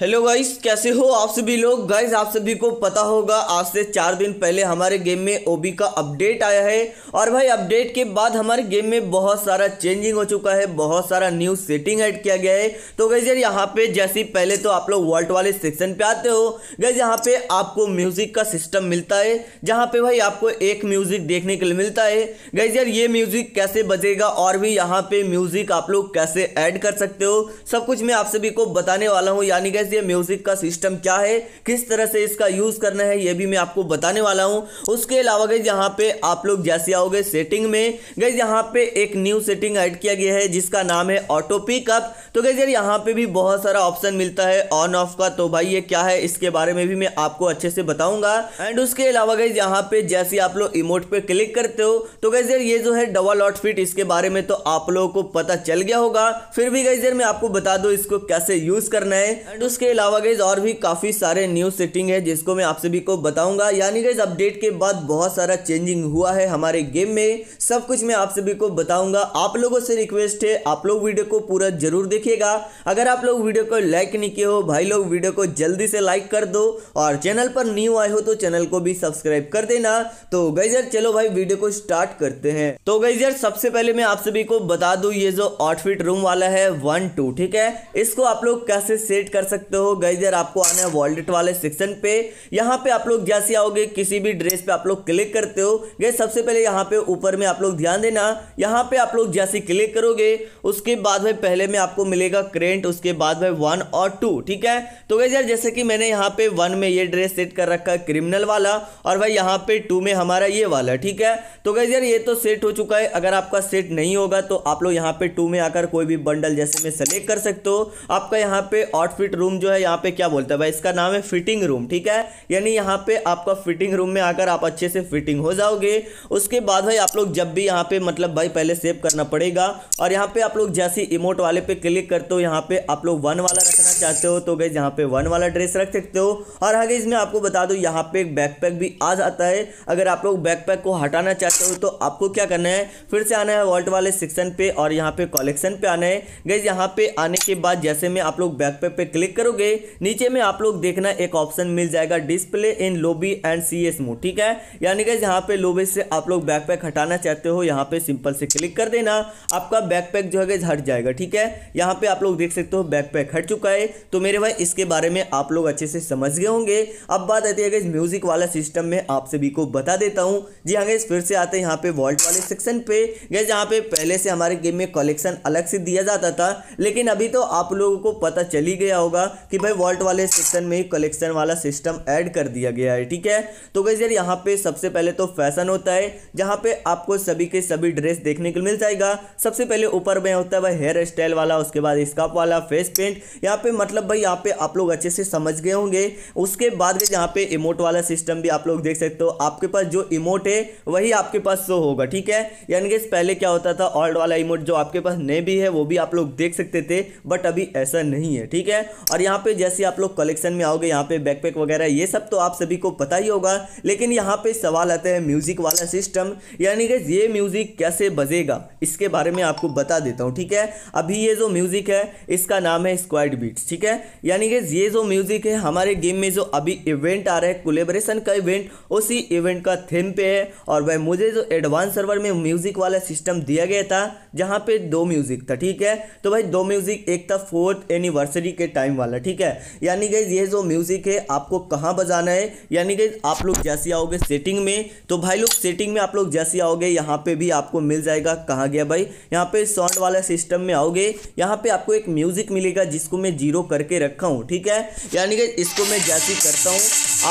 Hello guys कैसे हो आप सभी लोग? गाइस आप सभी को पता होगा, आज से चार दिन पहले हमारे गेम में ओबी का अपडेट आया है। और भाई अपडेट के बाद हमारे गेम में बहुत सारा चेंजिंग हो चुका है, बहुत सारा न्यू सेटिंग ऐड किया गया है। तो गाइस यार, यहाँ पे जैसे पहले तो आप लोग वॉल्ट वाले सेक्शन पे आते हो। गाइस यहाँ पे आपको म्यूज़िक का सिस्टम मिलता है, जहाँ पे भाई आपको एक म्यूज़िक देखने के लिए मिलता है। गाइस यार, ये म्यूज़िक कैसे बजेगा और भी यहाँ पे म्यूज़िक आप लोग कैसे ऐड कर सकते हो? सब कुछ मैं आप सभी को बताने वाला हूँ। यानी गैस ये म्यूज़िक का सिस्टम क्या है? किस तरह से इसका यूज़ करना है, ये भी मैं आपको बताने वाला हूँ। उसके अलावा गई यहाँ पे आप लोग जैसे आओगे सेटिंग में गई यहाँ पे एक न्यू सेटिंग ऐड किया गया है, जिसका नाम है ऑटो पिकअप तो गई यार, यहाँ पे भी बहुत सारा ऑप्शन मिलता है ऑन ऑफ़ का। तो भाई, ये क्या है, इसके बारे में भी मैं आपको अच्छे से बताऊँगा। एंड उसके अलावा गई यहाँ पे जैसे आप लोग इमोट पे क्लिक करते हो तो गई यार, ये जो है डबल आउटफिट इसके बारे में तो आप लोगों को पता चल गया होगा। फिर भी गई मैं आपको बता दू, इसको कैसे यूज़ करना है। एंड अलावा गई और भी काफ़ी सारे न्यू सेटिंग है, जिसको मैं आप सभी को बताऊँगा। यानी गई अपडेट के बाद बहुत सारा चेंजिंग हुआ है हमारे गेम में। सब कुछ मैं आप सभी को बताऊँगा। आप लोगों से रिक्वेस्ट है, आप लोग वीडियो को पूरा ज़रूर देखिएगा। अगर आप लोग वीडियो को लाइक नहीं किए हो, भाई लोग वीडियो को जल्दी से लाइक कर दो। और चैनल पर न्यू आए हो तो चैनल को भी सब्सक्राइब कर देना। तो गैजर चलो भाई वीडियो को स्टार्ट करते हैं। तो गैजर सबसे पहले मैं आप सभी को बता दूँ, ये जो आउटफिट रूम वाला है वन टू ठीक है? इसको आप लोग कैसे सेट कर सकते हो। गैजर आपको आना है वॉलेट वाले सेक्शन पे। यहाँ पे आप लोग जैसे आओगे, किसी भी ड्रेस पे आप लोग क्लिक करते हो। गए सबसे पहले यहाँ पे ऊपर में आप लोग ध्यान देना। यहाँ पे आप लोग जैसे क्लिक करोगे, उसके बाद भाई पहले में आपको मिलेगा क्रेंट उसके बाद भाई वन और टू ठीक है? तो गई यार, जैसे कि मैंने यहाँ पे वन में ये ड्रेस सेट कर रखा है क्रिमिनल वाला, और भाई यहाँ पे टू में हमारा ये वाला, ठीक है? तो गई यार, ये तो सेट हो चुका है। अगर आपका सेट नहीं होगा तो आप लोग यहाँ पे टू में आकर कोई भी बंडल जैसे में सेलेक्ट कर सकते हो। आपका यहाँ पे आउटफिट रूम जो है यहाँ पे क्या बोलता है भाई? इसका नाम है फिटिंग रूम ठीक है? यानी यहाँ पे आपका फिटिंग रूम में आकर आप अच्छे से फिटिंग हो जाओगे। उसके बाद भाई आप लोग जब भी यहाँ पे मतलब भाई पहले सेव करना पड़ेगा। और यहाँ पे आप लोग जैसे इमोट वाले पे क्लिक करते हो, यहाँ पे आप लोग वन वाला रखना चाहते हो तो गई यहाँ पे वन वाला ड्रेस रख सकते हो। और आगे इसमें आपको बता दो, यहाँ पे एक बैकपैक भी आ जाता है। अगर आप लोग बैकपैक को हटाना चाहते हो तो आपको क्या करना है? फिर से आना है वॉल्ट वाले सेक्शन पे और यहाँ पे कलेक्शन पे आना है। गई यहाँ पे आने के बाद जैसे में आप लोग बैकपैक पे क्लिक करोगे, नीचे में आप लोग देखना एक ऑप्शन मिल जाएगा display in lobby and C S mode ठीक है? यानी कि यहाँ पे लोबी से आप लोग बैकपैक हटाना चाहते हो, यहाँ पे सिंपल से क्लिक कर देना। आपका बैकपैक जो है हट जाएगा, ठीक है? यहाँ पे आप लोग देख सकते हो बैकपैक हट चुका है। तो मेरे भाई, इसके बारे में आप लोग अच्छे से समझ गए होंगे। अब बात आती है म्यूज़िक वाला सिस्टम में आप सभी को बता देता हूँ। जी हाँ गैस फिर से आते हैं यहाँ पे वॉल्ट वाले सेक्शन पे। गए जहाँ पे पहले से हमारे गेम में कलेक्शन अलग से दिया जाता था। लेकिन अभी तो आप लोगों को पता चल ही गया होगा कि भाई वॉल्ट वाले सेक्शन में कलेक्शन वाला सिस्टम ऐड कर दिया गया है, ठीक है? तो गैस यार, यहाँ पे सबसे पहले तो फ़ैशन होता है, जहाँ पे आपको सभी के सभी ड्रेस देखने को मिल जाएगा। सबसे पहले ऊपर में होता है भाई हेयर स्टाइल वाला, उसके बाद स्काफ वाला फेस पेंट यहाँ पे मतलब भाई, यहाँ पे आप लोग अच्छे से समझ गए होंगे। उसके बाद यहाँ पे इमोट वाला सिस्टम भी आप लोग देख सकते हो, आपके पास जो इमोट है, वही आपके पास शो होगा, ठीक है? यानी कि पहले क्या होता था ऑल्ड वाला इमोट जो आपके पास नहीं भी है, वो भी आप लोग देख सकते थे बट अभी ऐसा नहीं है, ठीक है? और यहाँ पे जैसे आप लोग कलेक्शन में आओगे, यहाँ पे बैकपैक वगैरह, ये सब तो आप सभी को पता ही होगा। लेकिन यहाँ पे सवाल आता है म्यूज़िक वाला सिस्टम यानी कि ये म्यूज़िक कैसे बजेगा? इसके बारे में आपको बता देता हूँ, ठीक है? अभी ये जो म्यूज़िक है, इसका नाम है स्क्वाड बीट्स ठीक है? यानी कि ये जो म्यूज़िक है, हमारे गेम में जो अभी इवेंट आ रहा है कोलेबरेशन का इवेंट उसी इवेंट का थीम पे है। और वह मुझे जो एडवांस सर्वर में म्यूज़िक वाला सिस्टम दिया गया था, जहाँ पे दो म्यूज़िक था, ठीक है? तो भाई दो म्यूज़िक एक था फोर्थ एनिवर्सरी के टाइम वाला। ठीक है? यानी कि ये जो म्यूज़िक है, आपको कहाँ बजाना है? यानी कि आप लोग जैसे आओगे सेटिंग में तो भाई लोग सेटिंग में आप लोग जैसे आओगे, यहाँ पे भी आपको मिल जाएगा। कहाँ गया भाई? यहाँ पे साउंड वाला सिस्टम में आओगे, यहाँ पे आपको एक म्यूज़िक मिलेगा जिसको मैं ज़ीरो करके रखा हूँ, ठीक है? यानी कि इसको मैं जैसे करता हूँ,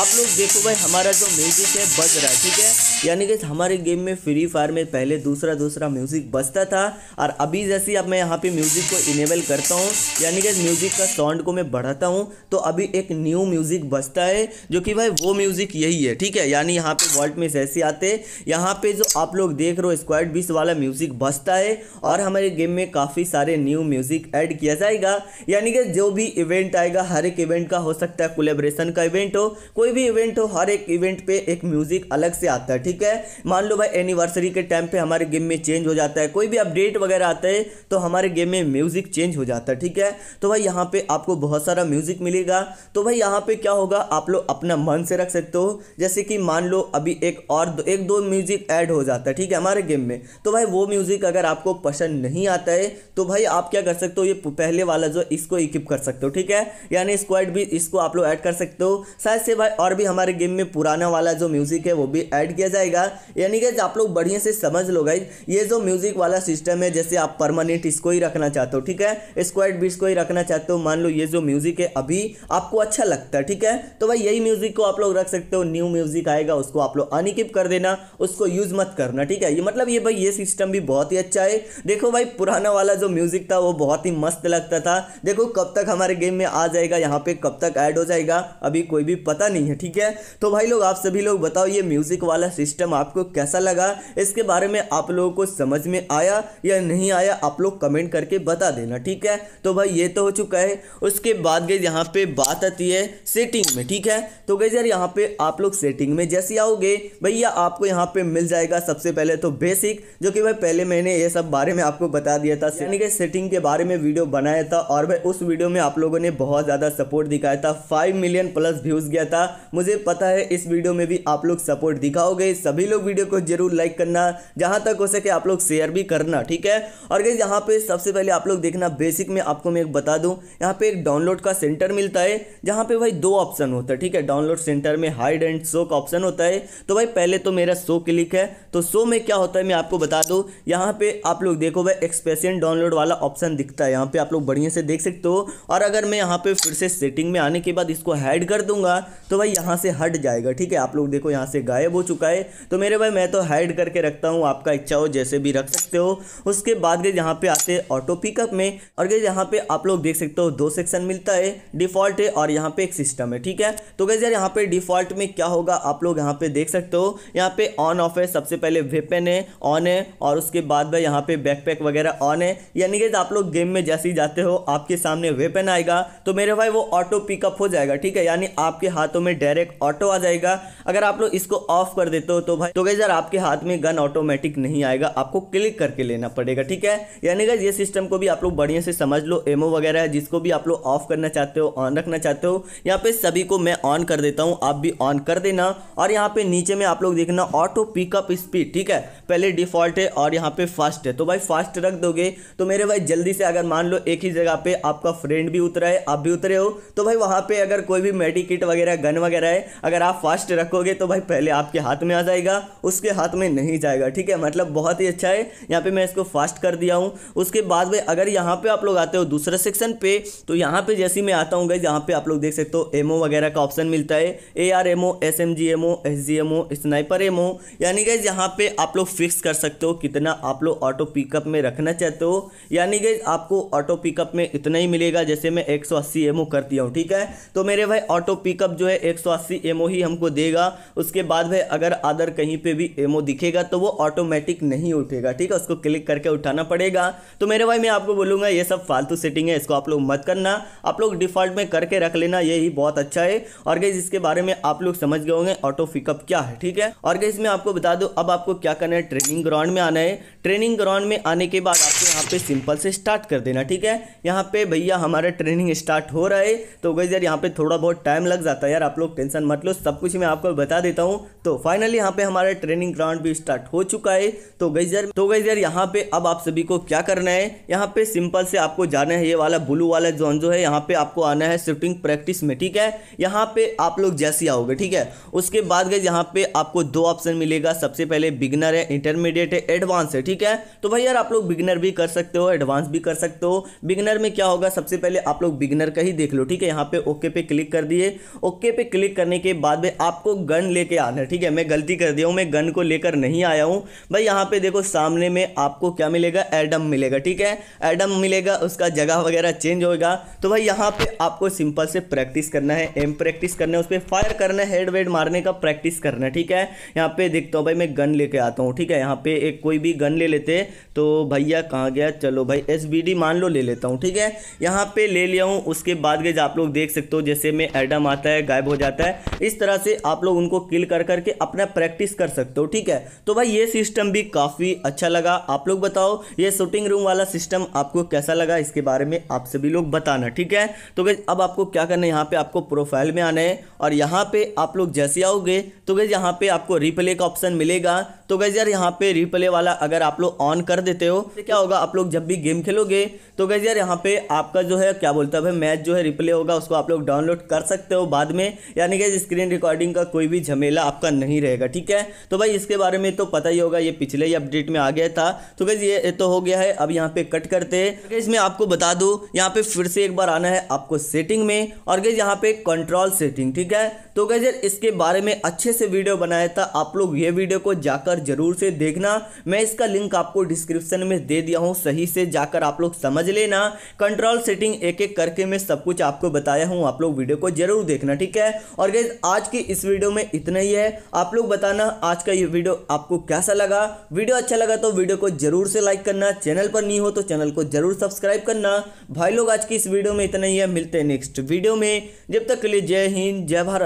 आप लोग देखो भाई, हमारा जो म्यूज़िक है, बज रहा है, ठीक है? यानी कि हमारे गेम में फ्री फायर में पहले दूसरा दूसरा म्यूज़िक बजता था और अभी जैसे अब मैं यहाँ पे म्यूज़िक को इनेबल करता हूँ, यानी कि म्यूज़िक का साउंड को मैं बढ़ाता हूँ तो अभी एक न्यू म्यूज़िक बजता है, जो कि भाई वो म्यूज़िक यही है, ठीक है? यानी यहाँ पे वॉल्ट में जैसे आते यहाँ पे जो आप लोग देख रहे हो स्क्वाड बीस वाला म्यूज़िक बजता है, और हमारे गेम में काफ़ी सारे न्यू म्यूज़िक ऐड किया जाएगा। यानी कि जो भी इवेंट आएगा, हर एक इवेंट का हो सकता है कोलेब्रेशन का इवेंट हो, कोई भी इवेंट हो, हर एक इवेंट पे एक म्यूज़िक अलग से आता है? ठीक है? मान लो भाई एनिवर्सरी के टाइम पे हमारे गेम में चेंज हो जाता है कोई भी अपडेट वगैरह आता है तो हमारे गेम में म्यूज़िक चेंज हो जाता है ठीक है? तो भाई यहाँ पे आपको बहुत सारा म्यूज़िक मिलेगा। तो भाई यहाँ पे क्या होगा? आप लोग अपना मन से रख सकते हो। जैसे कि मान लो अभी एक और दो, एक दो म्यूज़िक ऐड हो जाता है ठीक है हमारे गेम में। तो भाई वो म्यूज़िक अगर आपको पसंद नहीं आता है तो भाई आप क्या कर सकते हो? ये पहले वाला जो इसको इक्विप कर सकते हो ठीक है? यानी स्क्वाड भी इसको आप लोग ऐड कर सकते हो। शायद से भाई और भी हमारे गेम में पुराना वाला जो म्यूज़िक है वो भी ऐड किया जाएगा। यानी कि आप लोग बढ़िया से समझ लो गाइज़ ये जो म्यूज़िक वाला सिस्टम है, जैसे आप परमानेंट इसको ही रखना चाहते हो, ठीक है? स्क्वाड भी इसको ही रखना चाहते हो। मान लो ये जो म्यूज़िक है, अभी आपको अच्छा लगता है, ठीक है? तो भाई यही म्यूज़िक को आप लोग रख सकते हो। न्यू म्यूज़िक आएगा, उसको आप लोग अनिकिप कर देना, उसको यूज़ मत करना, ठीक है? ये मतलब ये भाई, ये सिस्टम भी बहुत ही अच्छा है। देखो भाई, पुराना वाला जो म्यूज़िक था, वो बहुत ही मस्त लगता था। देखो कब तक हमारे गेम में आ जाएगा, यहाँ पे कब तक ऐड हो जाएगा, अभी कोई भी पता नहीं है, ठीक है? तो भाई लोग, आप सभी लोग बताओ, ये म्यूज़िक वाला सिस्टम आपको कैसा लगा इसके बारे में आप लोगों को समझ में आया या नहीं आया आप लोग कमेंट करके बता देना ठीक है? तो भाई ये तो हो चुका है। उसके बाद गई यहाँ पे बात आती है सेटिंग में ठीक है? तो गई यार यहाँ पे आप लोग सेटिंग में जैसे आओगे भैया आपको यहाँ पे मिल जाएगा सबसे पहले तो बेसिक जो कि भाई पहले मैंने ये सब बारे में आपको बता दिया था। यानी कि सेटिंग के बारे में वीडियो बनाया था और भाई उस वीडियो में आप लोगों ने बहुत ज़्यादा सपोर्ट दिखाया था। फाइव मिलियन प्लस व्यूज़ गया था। मुझे पता है इस वीडियो में भी आप लोग सपोर्ट दिखाओगे सभी लोग वीडियो को ज़रूर लाइक करना, जहाँ तक हो सके आप लोग शेयर भी करना, ठीक है? और गई यहाँ पे सबसे पहले आप लोग देखना बेसिक में आपको मैं एक बता दूँ, यहाँ पे एक डाउनलोड का सेंटर मिलता है, जहाँ पे भाई दो ऑप्शन होता है, ठीक है? डाउनलोड सेंटर में हाइड एंड शो का ऑप्शन होता है तो भाई पहले तो मेरा शो क्लिक है तो शो में क्या होता है मैं आपको बता दूँ, यहाँ पे आप लोग देखो भाई एक्सपेशन डाउनलोड वाला ऑप्शन दिखता है, यहाँ पे आप लोग बढ़िया से देख सकते हो, और अगर मैं यहाँ पे फिर से सेटिंग में आने के बाद इसको हाइड कर दूँगा तो भाई यहाँ से हट जाएगा, ठीक है? आप लोग देखो यहाँ से गायब हो चुका है तो मेरे भाई, मैं तो हाइड करके रखता हूँ, आपका इच्छा हो जैसे भी रख सकते हो। उसके बाद गए यहाँ पे आते हैं ऑटो पिकअप में, और गए यहाँ पे आप लोग देख सकते हो, दो सेक्शन मिलता है डिफ़ॉल्ट है, और यहाँ पे एक सिस्टम है, ठीक है? तो गए यार, यहाँ पे डिफ़ॉल्ट में क्या होगा, आप लोग यहाँ पे देख सकते हो। यहाँ पे ऑन ऑफ़ है, सबसे पहले वेपन है ऑन है, और उसके बाद भाई, यहाँ पे बैकपैक वगैरह ऑन है। यानी कि आप लोग गेम में जैसे ही जाते हो, आपके सामने वेपन आएगा तो मेरे भाई, वो ऑटो पिकअप हो जाएगा, ठीक है? यानी आपके हाथों में डायरेक्ट ऑटो आ जाएगा। अगर आप लोग इसको ऑफ़ कर देते हो तो भाई तो गई यार आपके हाथ में गन ऑटोमेटिक नहीं आएगा, आपको क्लिक करके लेना पड़ेगा, ठीक है? यानी गई ये सिस्टम को भी आप लोग बढ़िया से समझ लो एमओ वगैरह है, जिसको भी आप लोग ऑफ़ करना चाहते हो ऑन रखना चाहते हो, यहाँ पे सभी को मैं ऑन कर देता हूँ, आप भी ऑन कर देना, और यहाँ पे नीचे में आप लोग देखना ऑटो पिकअप स्पीड ठीक है? पहले डिफ़ॉल्ट है, और यहाँ पे फास्ट है तो भाई फास्ट रख दोगे तो मेरे भाई जल्दी से अगर मान लो एक ही जगह पे आपका फ्रेंड भी उतरा है, आप भी उतरे हो तो भाई वहाँ पे अगर कोई भी मेडिकिट वगैरह गन वगैरह है, अगर आप फास्ट रखोगे तो भाई पहले आपके हाथ में आ जाएगा, उसके हाथ में नहीं जाएगा, ठीक है? मतलब बहुत ही अच्छा है। यहाँ पे मैं इसको फास्ट कर दिया हूँ। उसके बाद भाई अगर यहाँ पे आप लोग आते हो दूसरे सेक्शन पे तो यहाँ पे जैसे मैं आता हूँ गई यहाँ पे आप लोग देख सकते हो एमओ वगैरह का ऑप्शन मिलता है। A R MO S M G MO S G MO sniper MO यानी गई यहाँ पे आप लोग फिक्स कर सकते हो कितना आप लोग ऑटो पिकअप में रखना चाहते हो। यानी गई आपको ऑटो पिकअप में इतना ही मिलेगा जैसे मैं 180 एमओ कर दिया हूँ, ठीक है? तो मेरे भाई ऑटो पिकअप जो है 180 एमओ ही हमको देगा। उसके बाद भाई अगर अदर कहीं पे भी एमओ दिखेगा तो वो ऑटोमेटिक नहीं उठेगा, ठीक है? उसको क्लिक करके उठाना पड़ेगा। तो मेरे भाई, मैं आपको बोलूँगा, ये सब फालतू सेटिंग है, इसको आप लोग मत करना। आप लोग डिफ़ॉल्ट में करके रख लेना यही बहुत अच्छा है। और गई इसके बारे में आप लोग समझ गए होंगे ऑटो पिकअप क्या है, ठीक है? और गई मैं आपको बता दूँ, अब आपको क्या करना है? ट्रेनिंग ग्राउंड में आना है। ट्रेनिंग ग्राउंड में आने के बाद आपको यहाँ पे सिंपल से स्टार्ट कर देना, ठीक है? यहाँ पे भैया, हमारा ट्रेनिंग स्टार्ट हो रहा है। तो गई यार, यहाँ पे थोड़ा बहुत टाइम लग जाता है। यार, आप लोग टेंशन मत लो, सब कुछ मैं आपको बता देता हूँ। तो फाइनली यहाँ पे हमारा ट्रेनिंग ग्राउंड भी स्टार्ट हो चुका है। तो गई यार तो गई यार, यहाँ पे अब आप सभी को क्या करना है? यहाँ पे सिंपल से आपको जाना है, ये वाला ब्लू वाला जोन जो है, यहाँ पे आपको आना है शूटिंग प्रैक्टिस में, ठीक है? यहाँ पे आप लोग जैसे आओगे, ठीक है? उसके बाद गए यहाँ पे आपको दो ऑप्शन मिलेगा। सबसे पहले बिगनर है इंटरमीडिएट है एडवांस है, ठीक है? तो भाई यार, आप लोग बिगनर भी कर सकते हो एडवांस भी कर सकते हो। बिगनर में क्या होगा? सबसे पहले आप लोग बिगनर का ही देख लो, ठीक है? यहाँ पे ओके पे क्लिक कर दिए। ओके पे क्लिक करने के बाद में आपको गन लेके आना है, ठीक है? मैं गलती कर दिया हूँ, मैं गन को लेकर नहीं आया हूँ। भाई, यहाँ पे देखो, सामने में आपको क्या मिलेगा? एडम मिलेगा, ठीक है? एडम मिलेगा, उसका जगह वगैरह चेंज होगा तो भाई, यहाँ पे आपको सिंपल से प्रैक्टिस करना है एम प्रैक्टिस करना है, उस पर फायर करना है हेड वेड मारने का प्रैक्टिस करना है, ठीक है? यहाँ पे देखता हूँ, भाई, मैं गन लेके आता हूँ, ठीक है? यहाँ पे एक कोई भी गन ले लेते तो भैया कहाँ गया? चलो भाई एसबीडी मान लो, ले लेता हूँ, ठीक है? यहाँ पे ले लिया हूँ, उसके बाद गए आप लोग देख सकते हो, जैसे में एडम आता है, गायब हो जाता है। इस तरह से आप लोग उनको किल कर करके अपना प्रैक्टिस कर सकते हो, ठीक है? तो भाई, ये सिस्टम भी काफ़ी अच्छा लगा। आप लोग बताओ, ये शूटिंग रूम वाला सिस्टम आपको कैसा लगा? इसके बारे में आप सभी लोग बताना, ठीक है? तो गैस अब आपको क्या करना है? यहाँ पे आपको प्रोफ़ाइल में आना है और यहाँ पे आप लोग जैसे आओगे तो गैस यहाँ पर आपको रिप्ले का ऑप्शन मिलेगा। तो गैस यार यहाँ पे रिप्ले वाला अगर आप लोग ऑन कर देते हो तो क्या होगा, आप लोग जब भी गेम खेलोगे तो गैस यार यहाँ पे आपका जो है, क्या बोलता है मैच जो है रिप्ले होगा, उसको आप लोग डाउनलोड कर सकते हो बाद में। यानी कि स्क्रीन रिकॉर्डिंग का कोई भी झमेला आपका नहीं रहेगा, ठीक है? तो भाई इसके बारे में तो पता ही होगा, ये पिछले ही अपडेट में आ गया था। तो गैस ये तो हो गया है, अब यहाँ पे कट करते हैं। इसमें आपको बता दूँ, यहाँ पे फिर से एक बार आना है आपको सेटिंग में, और गैस यहाँ पे कंट्रोल सेटिंग ठीक है? तो गैस यार इसके बारे में अच्छे से वीडियो बनाया था, आप लोग ये वीडियो को जाकर ज़रूर से देखना। मैं इसका लिंक आपको डिस्क्रिप्शन में दे दिया हूँ, सही से जाकर आप लोग समझ लेना। कंट्रोल सेटिंग एक एक करके मैं सब कुछ आपको बताया हूँ, आप लोग वीडियो को ज़रूर देखना, ठीक है? और गैस आज की इस वीडियो में इतना ही है। आप लोग बताना आज का ये वीडियो आपको कैसा लगा? वीडियो अच्छा लगा तो वीडियो को ज़रूर से लाइक करना। चैनल पर नहीं हो तो चैनल को ज़रूर सब्सक्राइब करना। भाई लोग, आज की इस वीडियो में इतना ही है। मिलते हैं नेक्स्ट वीडियो में। जब तक के लिए जय हिंद, जय भारत।